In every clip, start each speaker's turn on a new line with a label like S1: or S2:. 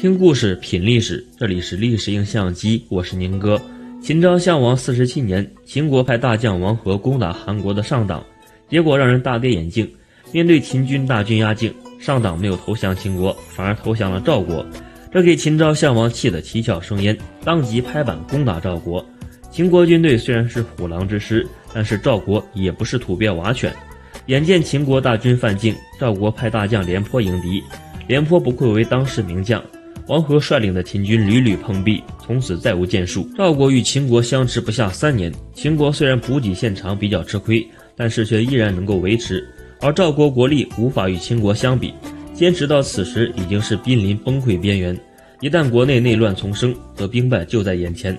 S1: 听故事品历史，这里是历史影像机，我是宁哥。秦昭襄王四十七年，秦国派大将王和攻打韩国的上党，结果让人大跌眼镜。面对秦军大军压境，上党没有投降秦国，反而投降了赵国，这给秦昭襄王气得七窍生烟，当即拍板攻打赵国。秦国军队虽然是虎狼之师，但是赵国也不是土鳖瓦犬。眼见秦国大军犯境，赵国派大将廉颇迎敌。廉颇不愧为当世名将。王和率领的秦军屡屡碰壁，从此再无建树。赵国与秦国相持不下三年，秦国虽然补给线长，比较吃亏，但是却依然能够维持。而赵国国力无法与秦国相比，坚持到此时已经是濒临崩溃边缘。一旦国内内乱丛生，则兵败就在眼前。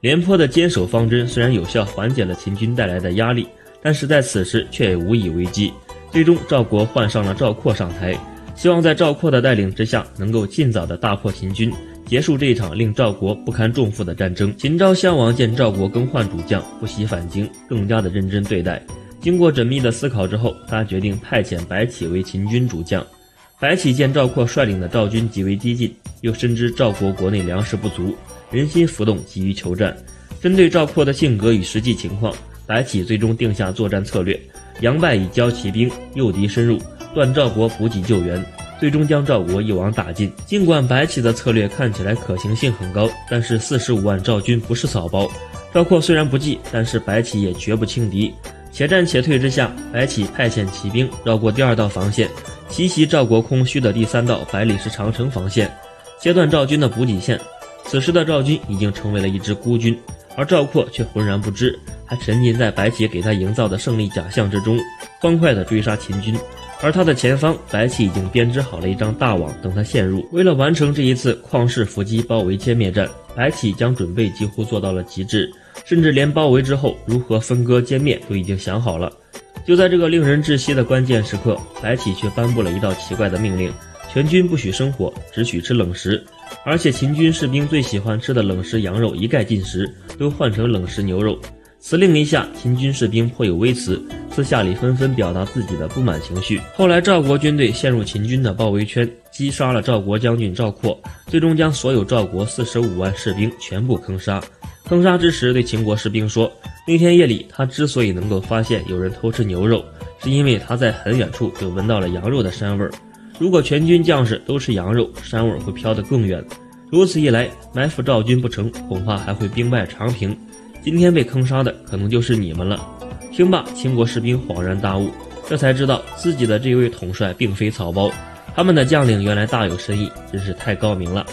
S1: 廉颇的坚守方针虽然有效缓解了秦军带来的压力，但是在此时却也无以为继。最终，赵国换上了赵括上台。希望在赵括的带领之下，能够尽早的大破秦军，结束这一场令赵国不堪重负的战争。秦昭襄王见赵国更换主将，不惜返京，更加的认真对待。经过缜密的思考之后，他决定派遣白起为秦军主将。白起见赵括率领的赵军极为激进，又深知赵国国内粮食不足，人心浮动，急于求战。针对赵括的性格与实际情况，白起最终定下作战策略：杨败以交骑兵，诱敌深入。断赵国补给救援，最终将赵国一网打尽。尽管白起的策略看起来可行性很高，但是四十五万赵军不是草包。赵括虽然不济，但是白起也绝不轻敌。且战且退之下，白起派遣骑兵绕过第二道防线，奇袭赵国空虚的第三道百里石长城防线，切断赵军的补给线。此时的赵军已经成为了一支孤军，而赵括却浑然不知，还沉浸在白起给他营造的胜利假象之中，欢快地追杀秦军。而他的前方，白起已经编织好了一张大网，等他陷入。为了完成这一次旷世伏击包围歼灭战，白起将准备几乎做到了极致，甚至连包围之后如何分割歼灭都已经想好了。就在这个令人窒息的关键时刻，白起却颁布了一道奇怪的命令：全军不许生火，只许吃冷食。而且秦军士兵最喜欢吃的冷食羊肉一概禁食，都换成冷食牛肉。此令一下，秦军士兵颇有微词，私下里纷纷表达自己的不满情绪。后来，赵国军队陷入秦军的包围圈，击杀了赵国将军赵括，最终将所有赵国四十五万士兵全部坑杀。坑杀之时，对秦国士兵说：“那天夜里，他之所以能够发现有人偷吃牛肉，是因为他在很远处就闻到了羊肉的膻味儿。如果全军将士都吃羊肉，膻味儿会飘得更远。如此一来，埋伏赵军不成，恐怕还会兵败长平。”今天被坑杀的可能就是你们了。听罢，秦国士兵恍然大悟，这才知道自己的这位统帅并非草包，他们的将领原来大有深意，真是太高明了。